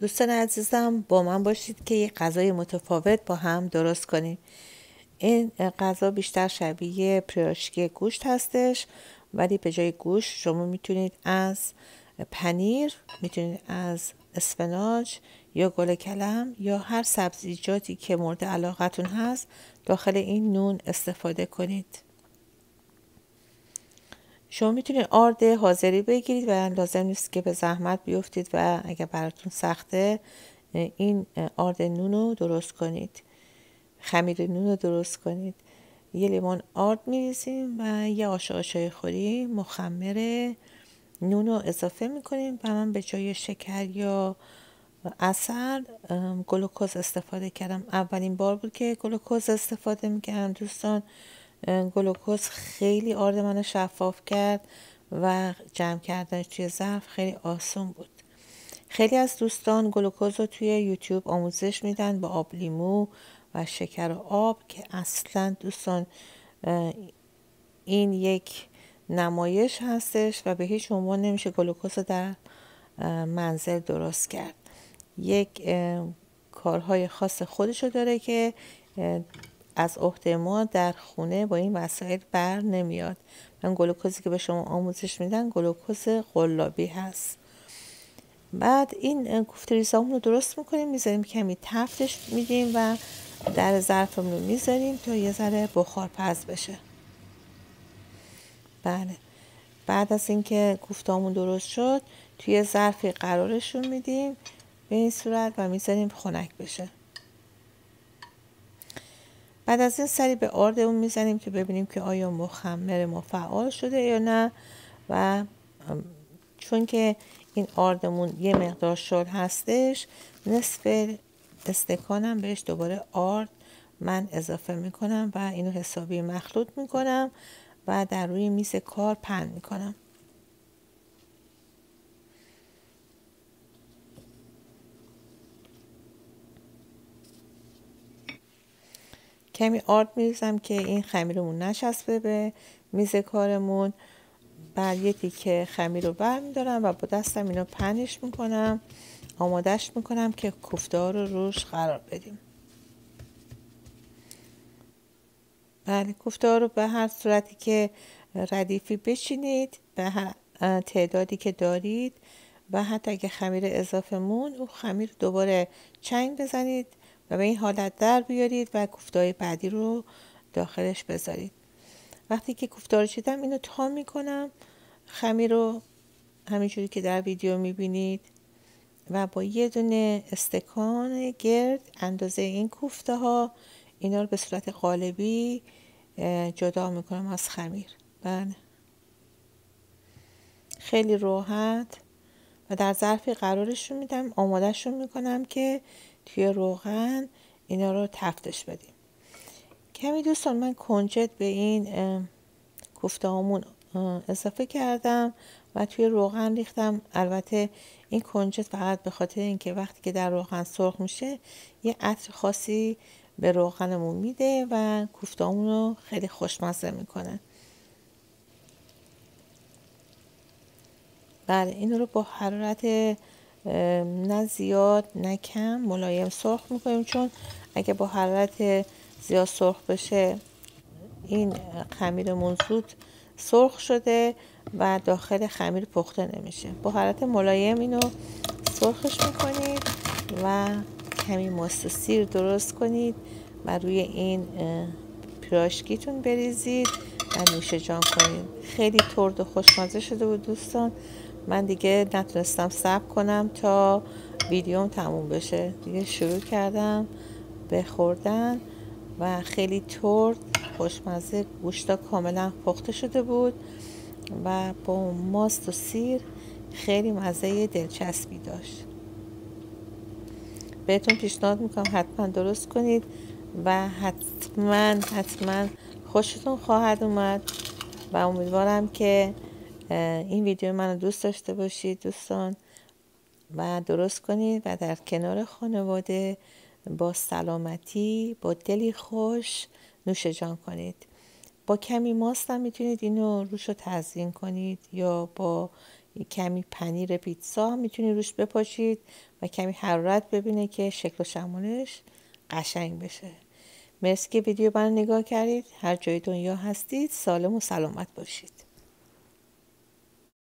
دوستان عزیزم با من باشید که یک غذای متفاوت با هم درست کنیم. این غذا بیشتر شبیه پریاشکی گوشت هستش ولی به جای گوشت شما می‌تونید از پنیر می‌تونید از اسفناج یا گل کلم یا هر سبزیجاتی که مورد علاقتون هست داخل این نون استفاده کنید. شما می‌تونید آرد حاضری بگیرید و لازم نیست که به زحمت بیفتید و اگر براتون سخته این آرد نون رو درست کنید. خمیر نون رو درست کنید. یه لیمون آرد میریزیم و یه آش آشای خوری مخمر نون رو اضافه می‌کنیم و من به جای شکر یا اصل گلوکوز استفاده کردم. اولین بار بود که گلوکوز استفاده می‌کردم دوستان. گلوکوز خیلی آرد من شفاف کرد و جمع کردنش توی ظرف خیلی آسون بود. خیلی از دوستان گلوکوز رو توی یوتیوب آموزش میدن با آب لیمو و شکر و آب که اصلا دوستان این یک نمایش هستش و به هیچ عنوان نمیشه گلوکوز رو در منزل درست کرد. یک کارهای خاص خودشو داره که از عهده ما در خونه با این وسایل بر نمیاد. من گلوکوزی که به شما آموزش میدن گلوکوز قلابی هست. بعد این کوفتریزامون رو درست می‌کنیم می‌ذاریم کمی تفتش میدیم و در ظرفمون رو می‌ذاریم تا یه ذره بخار پز بشه. بله. بعد از اینکه کوفتامون درست شد توی ظرفی قرارشون میدیم به این صورت و می‌ذاریم خنک بشه. بعد از این سری به آرد اون می‌زنیم که ببینیم که آیا مخمر ما فعال شده یا نه و چون که این آردمون یه مقدار شل هستش نصف استکانم بهش دوباره آرد من اضافه می‌کنم و اینو حسابی مخلوط می‌کنم و در روی میز کار پن می‌کنم. کمی آرد میریزم که این خمیرمون نشسته به میز کارمون. بعد یه تیکه خمیر رو برمیدارم و با دستم اینو پنش می‌کنم. آمادش می‌کنم که کوفته رو روش قرار بدیم. بله کوفته رو به هر صورتی که ردیفی بچینید به تعدادی که دارید و حتی اگه خمیر اضافه مون او خمیر دوباره چنگ بزنید. و به این حالت در بیارید و کوفتای بعدی رو داخلش بذارید. وقتی که کوفته رو چیدم اینو تا می‌کنم خمیر رو همینجوری که در ویدیو می‌بینید و با یه دونه استکان گرد اندازه این کوفته ها اینا رو به صورت قالبی جدا می‌کنم از خمیر. بله. خیلی راحت و در ظرفی قرارشون میدم آمادهشون می‌کنم که توی روغن اینا رو تفتش بدیم. کمی دوستان من کنجد به این کوفته هامون اضافه کردم و توی روغن ریختم. البته این کنجد فقط به خاطر اینکه وقتی که در روغن سرخ میشه یه عطر خاصی به روغنمون میده و کوفتامون رو خیلی خوشمزه می‌کنه. بله این رو با حرارت نه زیاد نه کم. ملایم سرخ می‌کنیم چون اگه با حرارت زیاد سرخ بشه این خمیرمون زود سرخ شده و داخل خمیر پخته نمیشه. با حرارت ملایم اینو سرخش می‌کنید و کمی ماست سیر درست کنید و روی این پیراشکیتون بریزید و نوشه جان کنید. خیلی ترد و خوشمزه شده بود دوستان. من دیگه نتونستم صبر کنم تا ویدیوم تموم بشه. دیگه شروع کردم به خوردن و خیلی ترد خوشمزه گوشتا کاملا پخته شده بود و با ماست و سیر خیلی مزه دلچسبی داشت. بهتون پیشنهاد می‌کنم حتما درست کنید و حتما حتما خوشتون خواهد اومد و امیدوارم که این ویدیو منو دوست داشته باشید دوستان. و درست کنید و در کنار خانواده با سلامتی با دلی خوش نوش جان کنید. با کمی ماست هم می‌تونید اینو روش رو تزیین کنید یا با کمی پنیر پیتزا می‌تونید روش بپاشید و کمی حرارت ببینه که شکل و شمالش قشنگ بشه. مرسی که ویدیو من نگاه کردید. هر جای دنیا هستید سالم و سلامت باشید.